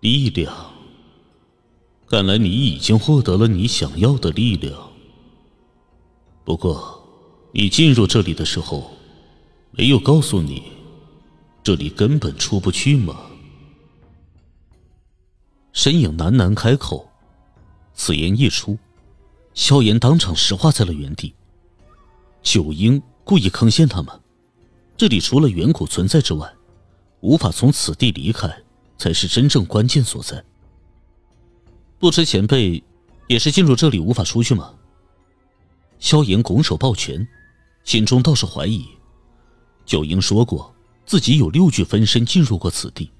力量。看来你已经获得了你想要的力量。不过，你进入这里的时候，没有告诉你，这里根本出不去吗？身影喃喃开口，此言一出，萧炎当场石化在了原地。九婴故意坑陷他们，这里除了远古存在之外，无法从此地离开，才是真正关键所在。不知前辈也是进入这里无法出去吗？萧炎拱手抱拳，心中倒是怀疑。九婴说过自己有六具分身进入过此地，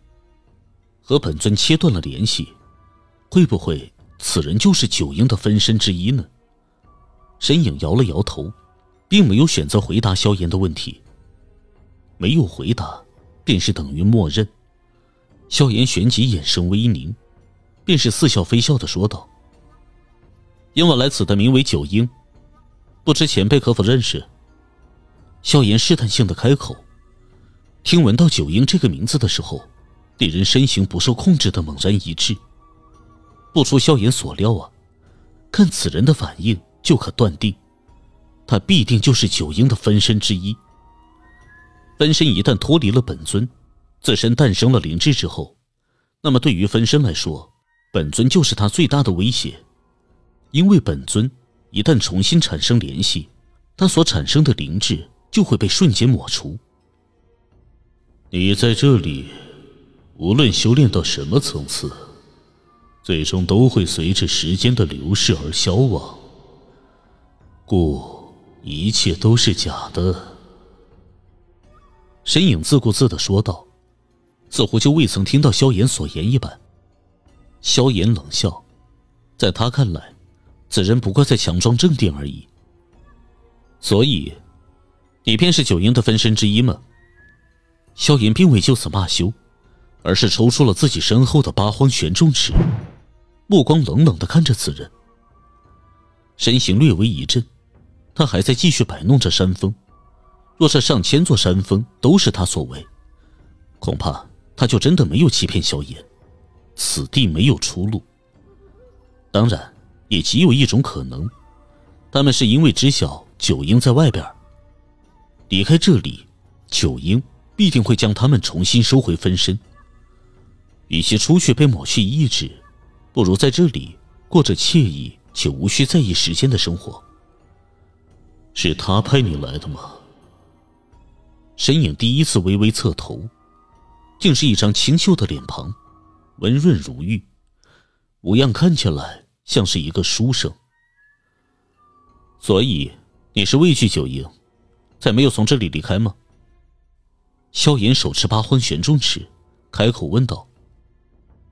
和本尊切断了联系，会不会此人就是九婴的分身之一呢？身影摇了摇头，并没有选择回答萧炎的问题。没有回答，便是等于默认。萧炎旋即眼神微凝。便是似笑非笑的说道：“因我来此的名为九婴，不知前辈可否认识？”萧炎试探性的开口。听闻到九婴这个名字的时候，令人身形不受控制的猛然一滞。不出萧炎所料啊，看此人的反应就可断定，他必定就是九婴的分身之一。分身一旦脱离了本尊，自身诞生了灵智之后，那么对于分身来说，本尊就是他最大的威胁，因为本尊一旦重新产生联系，他所产生的灵智就会被瞬间抹除。你在这里，无论修炼到什么层次，最终都会随着时间的流逝而消亡，故一切都是假的。身影自顾自的说道，似乎就未曾听到萧炎所言一般。萧炎冷笑，在他看来，此人不过在强装镇定而已。所以，你便是九婴的分身之一吗？萧炎并未就此罢休，而是抽出了自己身后的八荒玄重尺，目光冷冷的看着此人，身形略微一震。他还在继续摆弄着山峰，若这上千座山峰都是他所为，恐怕他就真的没有欺骗萧炎。此地没有出路。当然，也极有一种可能，他们是因为知晓九婴在外边，离开这里，九婴必定会将他们重新收回分身。与其出去被抹去意志，不如在这里过着惬意且无需在意时间的生活。是他派你来的吗？身影第一次微微侧头，竟是一张清秀的脸庞。温润如玉，模样看起来像是一个书生。所以你是畏惧九婴，才没有从这里离开吗？萧炎手持八荒玄重尺，开口问道：“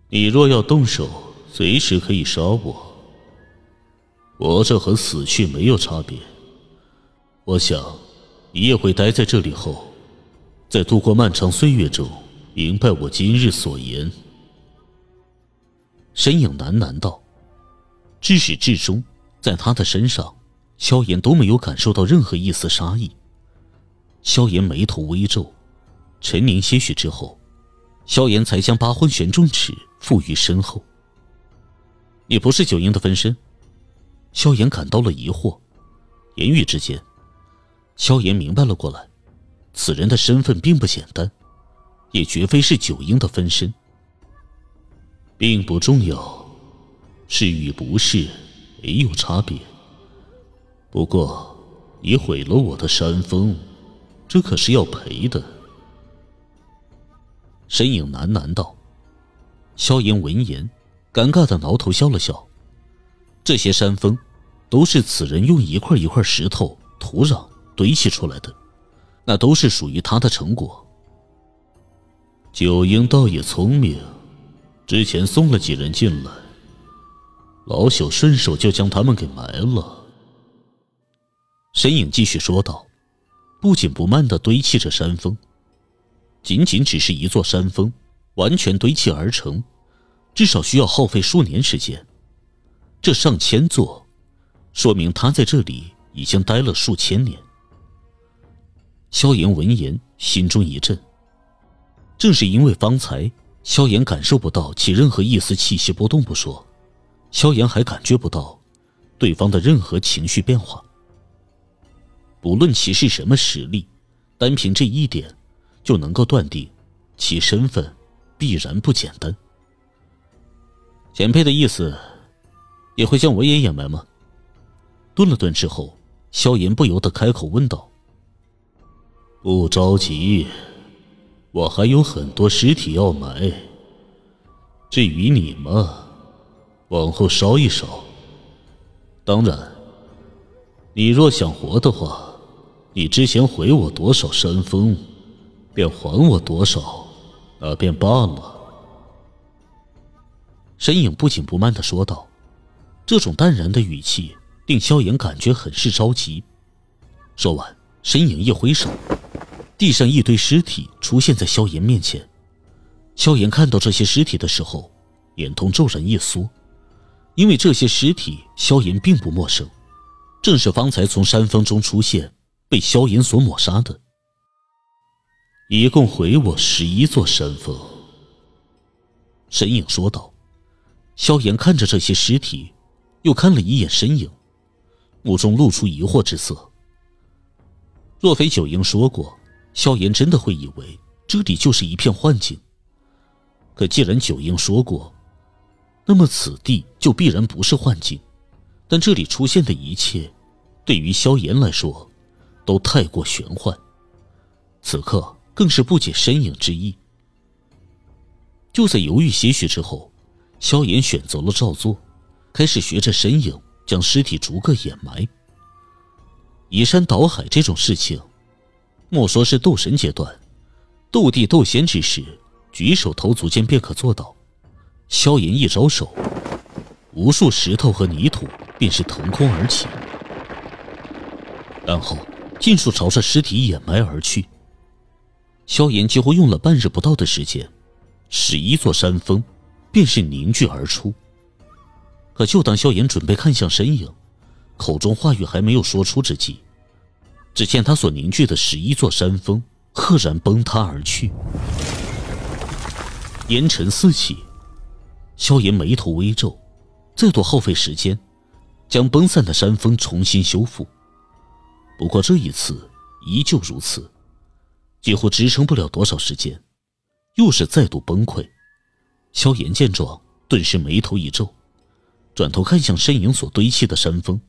你若要动手，随时可以杀我。活着和死去没有差别。我想，你也会待在这里后，在度过漫长岁月中，明白我今日所言。”身影喃喃道：“至始至终，在他的身上，萧炎都没有感受到任何一丝杀意。”萧炎眉头微皱，沉凝些许之后，萧炎才将八荒玄重尺负于身后。“你不是九婴的分身？”萧炎感到了疑惑，言语之间，萧炎明白了过来，此人的身份并不简单，也绝非是九婴的分身。并不重要，是与不是没有差别。不过，你毁了我的山峰，这可是要赔的。身影喃喃道。萧炎闻言，尴尬的挠头笑了笑。这些山峰，都是此人用一块一块石头、土壤堆砌出来的，那都是属于他的成果。九婴倒也聪明。之前送了几人进来，老朽顺手就将他们给埋了。身影继续说道，不紧不慢的堆砌着山峰，仅仅只是一座山峰，完全堆砌而成，至少需要耗费数年时间。这上千座，说明他在这里已经待了数千年。萧炎闻言，心中一震，正是因为方才。萧炎感受不到其任何一丝气息波动不说，萧炎还感觉不到对方的任何情绪变化。不论其是什么实力，单凭这一点就能够断定其身份必然不简单。前辈的意思，也会将我也掩埋吗？顿了顿之后，萧炎不由得开口问道：“不着急，我还有很多尸体要埋。至于你嘛，往后烧一烧。当然，你若想活的话，你之前毁我多少山峰，便还我多少，那便罢了。”身影不紧不慢的说道，这种淡然的语气。令萧炎感觉很是着急。说完，身影一挥手，地上一堆尸体出现在萧炎面前。萧炎看到这些尸体的时候，眼瞳骤然一缩，因为这些尸体萧炎并不陌生，正是方才从山峰中出现、被萧炎所抹杀的。一共毁我十一座山峰。身影说道。萧炎看着这些尸体，又看了一眼身影。目中露出疑惑之色。若非九婴说过，萧炎真的会以为这里就是一片幻境。可既然九婴说过，那么此地就必然不是幻境。但这里出现的一切，对于萧炎来说，都太过玄幻。此刻更是不解身影之意。就在犹豫些许之后，萧炎选择了照做，开始学着身影。将尸体逐个掩埋。移山倒海这种事情，莫说是斗神阶段，斗帝、斗仙之时，举手投足间便可做到。萧炎一招手，无数石头和泥土便是腾空而起，然后尽数朝着尸体掩埋而去。萧炎几乎用了半日不到的时间，十一座山峰便是凝聚而出。可就当萧炎准备看向身影，口中话语还没有说出之际，只见他所凝聚的十一座山峰赫然崩塌而去，烟尘四起。萧炎眉头微皱，再度耗费时间，将崩散的山峰重新修复。不过这一次依旧如此，几乎支撑不了多少时间，又是再度崩溃。萧炎见状，顿时眉头一皱。转头看向身影所堆砌的山峰，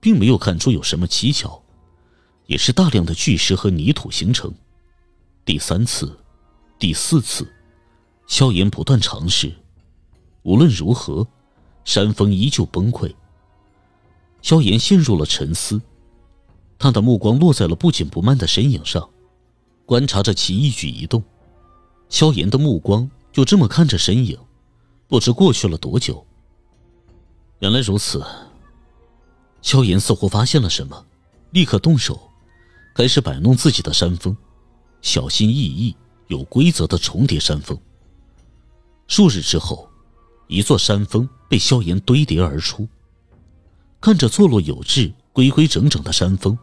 并没有看出有什么蹊跷，也是大量的巨石和泥土形成。第三次，第四次，萧炎不断尝试，无论如何，山峰依旧崩溃。萧炎陷入了沉思，他的目光落在了不紧不慢的身影上，观察着其一举一动。萧炎的目光就这么看着身影，不知过去了多久。原来如此，萧炎似乎发现了什么，立刻动手，开始摆弄自己的山峰，小心翼翼、有规则的重叠山峰。数日之后，一座山峰被萧炎堆叠而出。看着坐落有致、规规整整的山峰，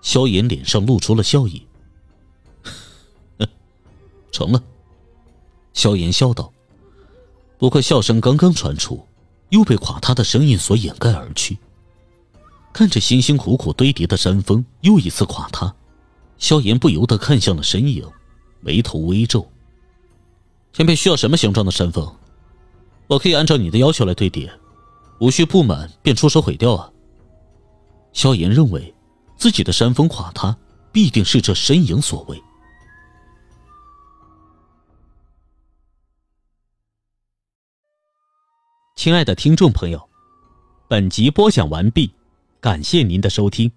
萧炎脸上露出了笑意。成了，萧炎笑道。不过笑声刚刚传出。又被垮塌的声音所掩盖而去。看着辛辛苦苦堆叠的山峰又一次垮塌，萧炎不由得看向了身影，眉头微皱。前辈需要什么形状的山峰？我可以按照你的要求来堆叠，无需不满便出手毁掉啊。萧炎认为，自己的山峰垮塌必定是这身影所为。亲爱的听众朋友，本集播讲完毕，感谢您的收听。